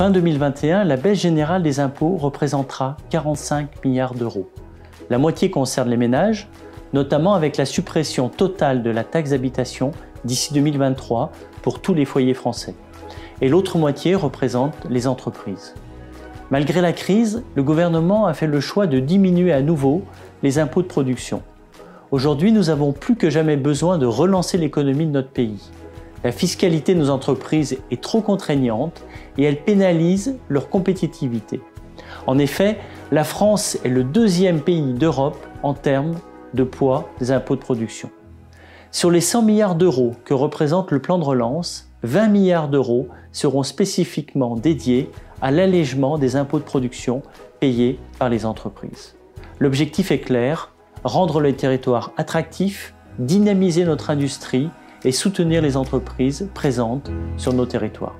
Fin 2021, la baisse générale des impôts représentera 45 milliards d'euros. La moitié concerne les ménages, notamment avec la suppression totale de la taxe d'habitation d'ici 2023 pour tous les foyers français. Et l'autre moitié représente les entreprises. Malgré la crise, le gouvernement a fait le choix de diminuer à nouveau les impôts de production. Aujourd'hui, nous avons plus que jamais besoin de relancer l'économie de notre pays. La fiscalité de nos entreprises est trop contraignante et elle pénalise leur compétitivité. En effet, la France est le deuxième pays d'Europe en termes de poids des impôts de production. Sur les 100 milliards d'euros que représente le plan de relance, 20 milliards d'euros seront spécifiquement dédiés à l'allègement des impôts de production payés par les entreprises. L'objectif est clair, rendre les territoires attractifs, dynamiser notre industrie et soutenir les entreprises présentes sur nos territoires.